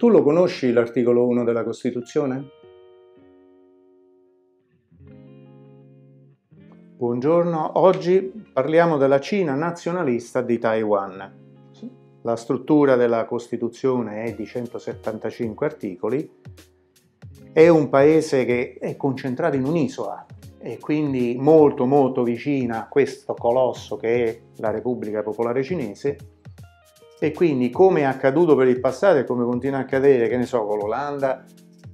Tu lo conosci l'articolo 1 della Costituzione? Buongiorno, oggi parliamo della Cina nazionalista di Taiwan. La struttura della Costituzione è di 175 articoli, è un paese che è concentrato in un'isola e quindi molto molto vicina a questo colosso che è la Repubblica Popolare Cinese e quindi come è accaduto per il passato e come continua a accadere, che ne so, con l'Olanda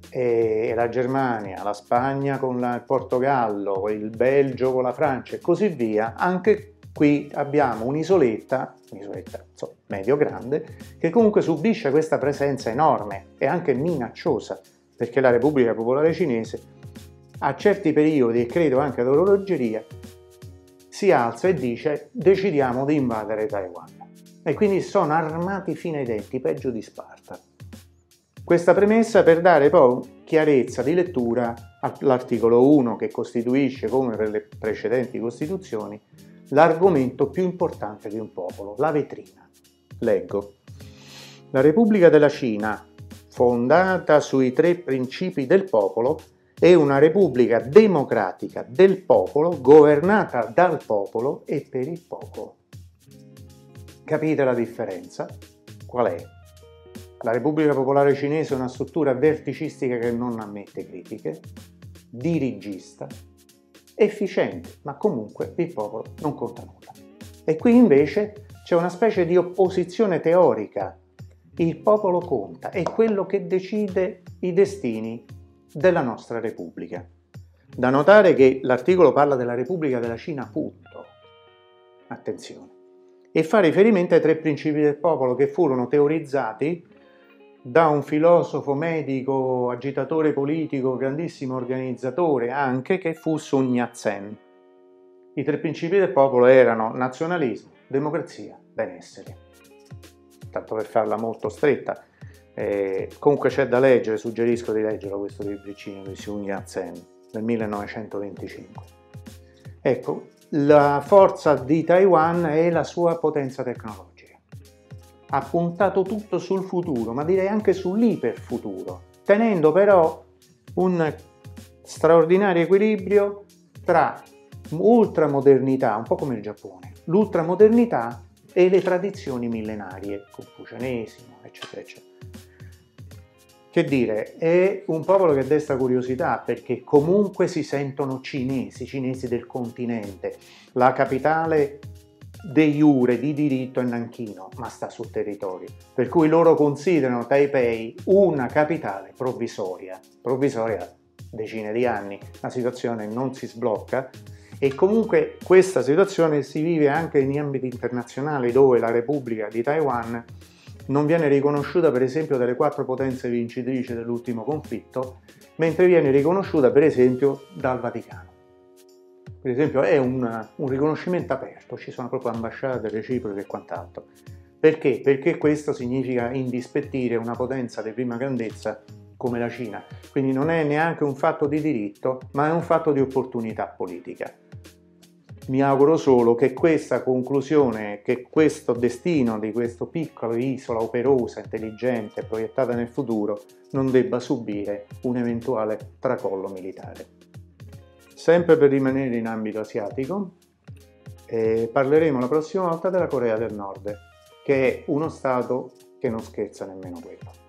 e la Germania, la Spagna con la, il Portogallo, il Belgio con la Francia e così via, anche qui abbiamo un'isoletta, un'isoletta so, medio-grande, che comunque subisce questa presenza enorme e anche minacciosa, perché la Repubblica Popolare Cinese a certi periodi, e credo anche ad orologeria, si alza e dice decidiamo di invadere Taiwan e quindi sono armati fino ai denti, peggio di Sparta. Questa premessa per dare poi chiarezza di lettura all'articolo 1 che costituisce, come per le precedenti costituzioni, l'argomento più importante di un popolo, la vetrina. Leggo. La Repubblica della Cina, fondata sui tre principi del popolo, è una repubblica democratica del popolo, governata dal popolo e per il popolo. Capite la differenza? Qual è? La Repubblica Popolare Cinese è una struttura verticistica che non ammette critiche, dirigista, efficiente, ma comunque il popolo non conta nulla. E qui invece c'è una specie di opposizione teorica. Il popolo conta, è quello che decide i destini della nostra Repubblica. Da notare che l'articolo parla della Repubblica della Cina, punto. Attenzione e fa riferimento ai tre principi del popolo che furono teorizzati da un filosofo medico, agitatore politico, grandissimo organizzatore anche, che fu Sun Yat-sen. I tre principi del popolo erano nazionalismo, democrazia, benessere. Tanto per farla molto stretta. Eh, comunque c'è da leggere, suggerisco di leggerlo questo libricino di Sun Yat-sen del 1925. Ecco, la forza di Taiwan è la sua potenza tecnologica. Ha puntato tutto sul futuro, ma direi anche sull'iperfuturo, tenendo però un straordinario equilibrio tra ultramodernità, un po' come il Giappone, l'ultramodernità e le tradizioni millenarie, confucianesimo, eccetera, eccetera. Che dire, è un popolo che desta curiosità perché comunque si sentono cinesi, cinesi del continente. La capitale de jure, di diritto è Nanchino, ma sta sul territorio. Per cui loro considerano Taipei una capitale provvisoria, provvisoria decine di anni, la situazione non si sblocca e comunque questa situazione si vive anche in ambiti internazionali dove la Repubblica di Taiwan non viene riconosciuta per esempio dalle quattro potenze vincitrici dell'ultimo conflitto, mentre viene riconosciuta per esempio dal Vaticano. Per esempio è un, un riconoscimento aperto, ci sono proprio ambasciate reciproche e quant'altro. Perché? Perché questo significa indispettire una potenza di prima grandezza come la Cina. Quindi non è neanche un fatto di diritto, ma è un fatto di opportunità politica. Mi auguro solo che questa conclusione, che questo destino di questa piccola isola operosa, intelligente, proiettata nel futuro, non debba subire un eventuale tracollo militare. Sempre per rimanere in ambito asiatico, eh, parleremo la prossima volta della Corea del Nord, che è uno Stato che non scherza nemmeno quello.